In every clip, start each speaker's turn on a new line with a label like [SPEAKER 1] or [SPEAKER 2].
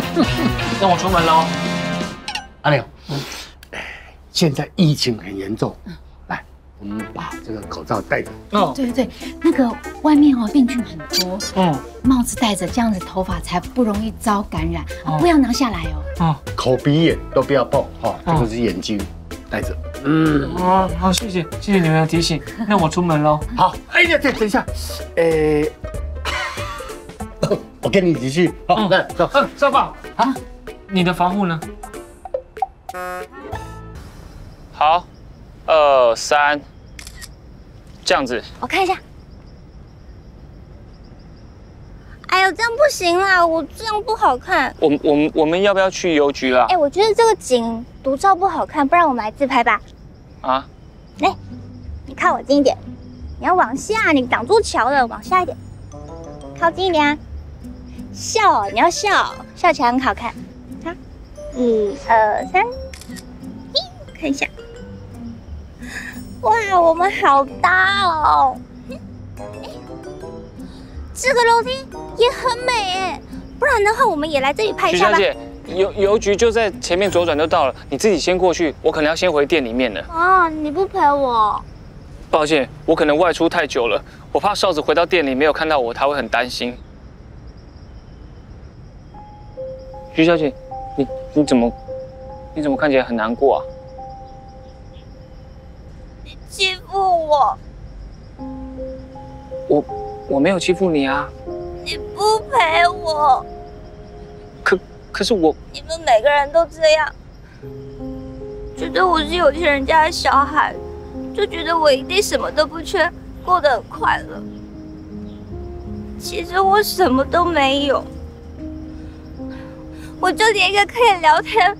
[SPEAKER 1] 那我出门喽。
[SPEAKER 2] 阿亮，现在疫情很严重，来，我们把这个口罩戴着。
[SPEAKER 1] 哦，
[SPEAKER 3] 对对对，那个外面哦病菌很多，
[SPEAKER 1] 嗯，
[SPEAKER 3] 帽子戴着，这样子头发才不容易遭感染。啊不要拿下来哦。
[SPEAKER 1] 哦，
[SPEAKER 2] 口鼻眼都不要碰，哈，这个是眼睛，戴着。嗯，
[SPEAKER 1] 哦，好，谢谢，谢谢你们的提醒。那我出门喽。
[SPEAKER 2] 好。哎呀，等等一下，呃，我跟你一起去。好，来走。
[SPEAKER 1] 嗯，少爸，啊，你的防护呢？
[SPEAKER 4] 好，二三，这样子。
[SPEAKER 5] 我看一下。哎呦，这样不行啦，我这样不好看。
[SPEAKER 4] 我们我们我们要不要去邮局啦
[SPEAKER 5] 哎，？我觉得这个景独照不好看，不然我们来自拍吧。
[SPEAKER 4] 啊，
[SPEAKER 5] 来，你靠我近一点，你要往下，你挡住桥了，往下一点，靠近一点啊。笑，你要笑，笑起来很好看。好，一二三，嘿，看一下。哇，我们好搭哦。哎，这个楼梯也很美哎，不然的话，我们也来这里拍一下吧。
[SPEAKER 4] 徐小姐，邮邮局就在前面，左转就到了。你自己先过去，我可能要先回店里面了。
[SPEAKER 5] 啊，你不陪我？
[SPEAKER 4] 抱歉，我可能外出太久了，我怕少子回到店里没有看到我，他会很担心。徐小姐，你你怎么你怎么看起来很难过啊？
[SPEAKER 5] 你欺负我，
[SPEAKER 4] 我我没有欺负你啊，
[SPEAKER 5] 你不陪我，
[SPEAKER 4] 可可是我。
[SPEAKER 5] 你们每个人都这样，觉得我是有钱人家的小孩，就觉得我一定什么都不缺，过得很快乐。其实我什么都没有，我就连一个可以聊天、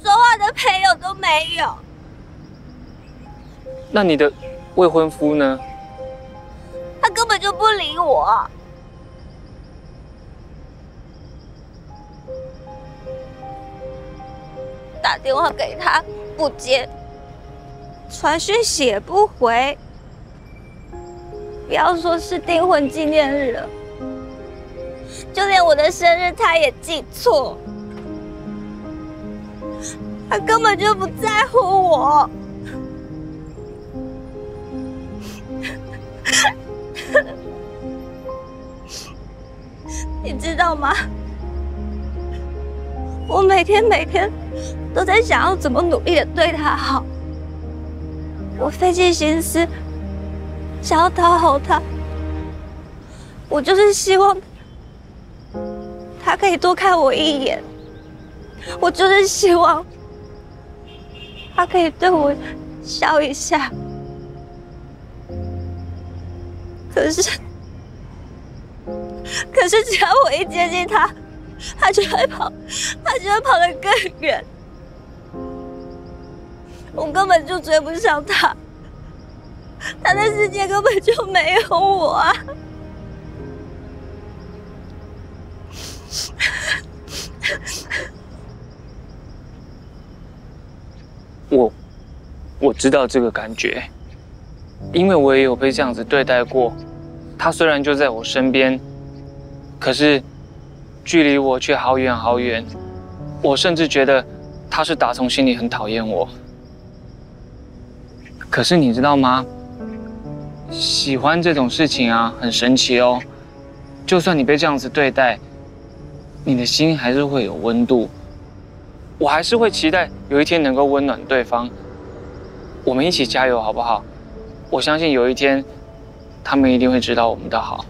[SPEAKER 5] 说话的朋友都没有。
[SPEAKER 4] 那你的未婚夫呢？
[SPEAKER 5] 他根本就不理我。打电话给他不接，传讯息也不回，不要说是订婚纪念日了，就连我的生日他也记错，他根本就不在乎我。你知道吗？我每天每天都在想要怎么努力的对他好，我费尽心思想要讨好他，我就是希望他可以多看我一眼，我就是希望他可以对我笑一下，可是。可是只要我一接近他，他就会跑，他就会跑得更远。我根本就追不上他，他的世界根本就没有我啊！
[SPEAKER 4] 我我知道这个感觉，因为我也有被这样子对待过。他虽然就在我身边，可是距离我却好远好远。我甚至觉得他是打从心里很讨厌我。可是你知道吗？喜欢这种事情啊，很神奇哦。就算你被这样子对待，你的心还是会有温度。我还是会期待有一天能够温暖对方。我们一起加油，好不好？我相信有一天，他们一定会知道我们的好。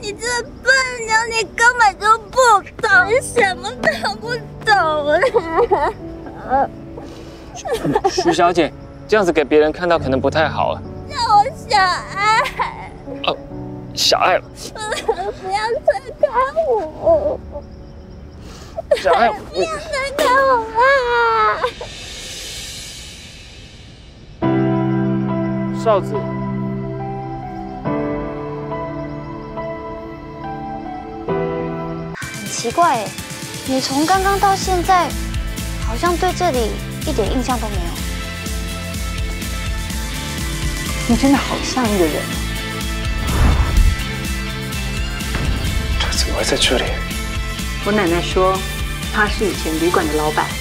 [SPEAKER 5] 你这笨鸟，你根本就不懂，你什么都不懂啊！
[SPEAKER 4] 徐小姐，这样子给别人看到可能不太好啊。
[SPEAKER 5] 叫我小爱，
[SPEAKER 4] 哦，小爱，
[SPEAKER 5] 不要推开我，
[SPEAKER 4] 小爱，
[SPEAKER 5] 不要推开我啊！
[SPEAKER 4] 少子，
[SPEAKER 5] 很奇怪哎，你从刚刚到现在，好像对这里一点印象都没有。
[SPEAKER 6] 你真的好像一个人。
[SPEAKER 2] 这怎
[SPEAKER 7] 么会在这里？
[SPEAKER 6] 我奶奶说，他是以前旅馆的老板。